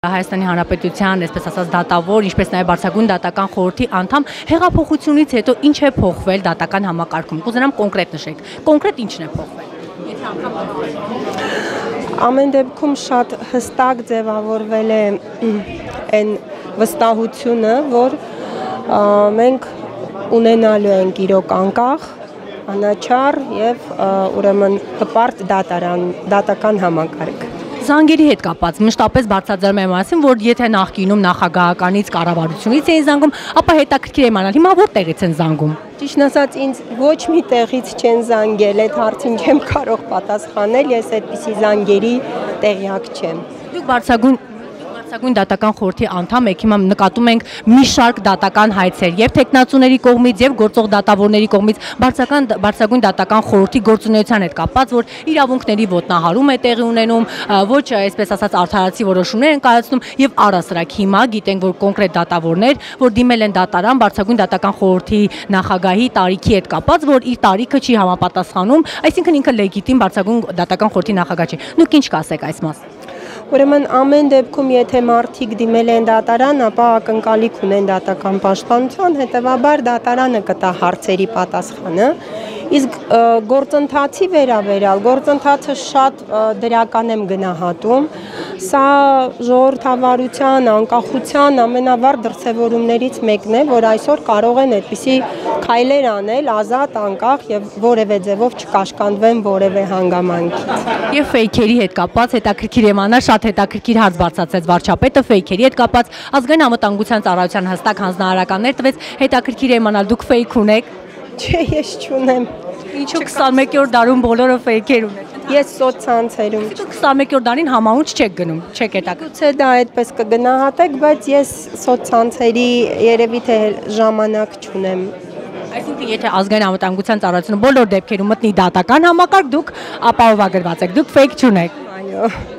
Հայաստանի Հանրապետության, այսպես ասած, դատավոր, ինչպես նաև Բարսագույն դատական խորհրդի անդամ հեղափոխությունից հետո ինչ է փոխվել դատական համակարգում։ Կուզենամ կոնկրետ նշեք։ Կոնկրետ ինչն է փոխվել։ Ամեն դեպքում շատ հստակ ձևավորվել է այն վստահությունը, որ մենք ունենալու ենք իրոք անկախ, անաչառ եւ ուրեմն հպարտ դատարան, դատական համակարգ։ Զանգերի հետ կապած մշտապես բարձրաձայնում եմ ասին, որ եթե նախկինում նախագահականից կառավարությունից էին զանգում, ապա հետաքրքիր է իմանալ հիմա որտեղից են զանգում։ Ճիշտ ասած ինձ ոչ մի տեղից չեն զանգել, այդ հարցին չեմ կարող պատասխանել, ես այդպիսի զանգերի տեղյակ չեմ։ Դուք Բարսագույն Բարձրագույն դատական խորհրդի անդամ եք, հիմա նկատում ենք մի շարք դատական հայցեր եւ տեխնացուների կողմից եւ գործող դատավորների կողմից Բարձրական Բարձրագույն դատական խորհրդի գործունեության հետ կապված, որ իրավունքների ոտնահարում է տեղի ունենում, ոչ այսպես ասած արդարացի որոշումներ են կայացնում եւ առասարակ հիմա գիտենք, որ կոնկրետ դատավորներ, որ դիմել են դատարան Բարձրագույն դատական խորհրդի նախագահի տարիքի հետ կապած, որ իր տարիքը չի համապատասխանում, այսինքն ինքը լեգիտիմ Բարձրագույն դատական խորհրդի նախագահ չէ։ Դուք ինչ կասեք այս մասին։ Ուրեմն ամեն դեպքում եթե մարդիկ դիմել են դատարան, ապա ակնկալիք ունեն դատական պաշտպանության, հետևաբար դատարանը կտա հարցերի պատասխանը Իսկ գործընթացի վերաբերյալ գործընթացը շատ դրական եմ գնահատում։ Սա ժողովրդավարության, անկախության ամենավառ դրսևորումներից մեկն է, որ այսօր կարող են այդպիսի քայլեր անել ազատ, անկախ եւ որևէ ձևով չկաշկանդվեն որևէ հանգամանքից։ Եվ ֆեյքերի հետ կապված հետաքրքիր եմանա շատ հետաքրքիր հարց բարձրացեց վարչապետը ֆեյքերի հետ կապված ազգային անվտանգության ծառայության հստակ հանձնարարականներ տվեց հետաքրքիր եմանալ դուք ֆեյք ունեք Չէ, ես չունեմ։ Ինչու 21-րդ դարում բոլորը ֆեյքեր ունեն։ Ես սոցցանցերում։ Դուք 21-րդ դարին համահունչ չեք գնում, չեք հետակ։ Գուցե դա այդպես կգնահատեք, բայց ես սոցցանցերի երևի թե ժամանակ չունեմ։ Այսինքն եթե ազգային անվտանգության ծառայությունը բոլոր դեպքերում մտնի դատական համակարգ, դուք ապահովագրված եք, դուք ֆեյք չունեք։ Այո։